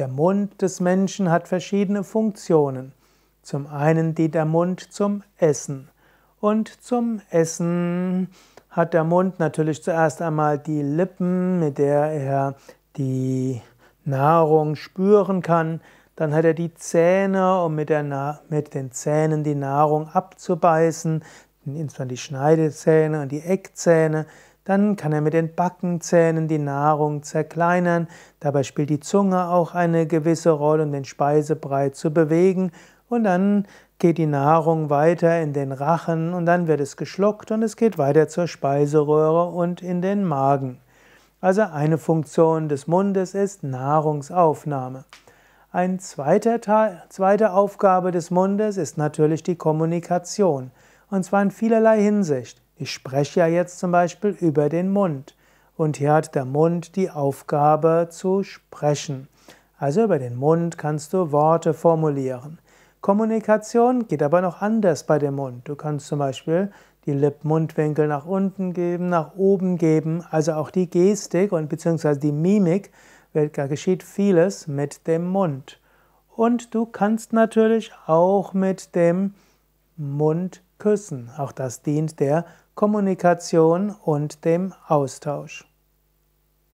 Der Mund des Menschen hat verschiedene Funktionen. Zum einen dient der Mund zum Essen. Und zum Essen hat der Mund natürlich zuerst einmal die Lippen, mit der er die Nahrung spüren kann. Dann hat er die Zähne, um mit, mit den Zähnen die Nahrung abzubeißen, insbesondere die Schneidezähne und die Eckzähne. Dann kann er mit den Backenzähnen die Nahrung zerkleinern. Dabei spielt die Zunge auch eine gewisse Rolle, um den Speisebrei zu bewegen. Und dann geht die Nahrung weiter in den Rachen und dann wird es geschluckt und es geht weiter zur Speiseröhre und in den Magen. Also eine Funktion des Mundes ist Nahrungsaufnahme. Eine zweite, zweite Aufgabe des Mundes ist natürlich die Kommunikation. Und zwar in vielerlei Hinsicht. Ich spreche ja jetzt zum Beispiel über den Mund. Und hier hat der Mund die Aufgabe zu sprechen. Also über den Mund kannst du Worte formulieren. Kommunikation geht aber noch anders bei dem Mund. Du kannst zum Beispiel die Lipp-Mundwinkel nach unten geben, nach oben geben, also auch die Gestik und beziehungsweise die Mimik, da geschieht vieles mit dem Mund. Und du kannst natürlich auch mit dem Mund küssen. Auch das dient der Kommunikation und dem Austausch.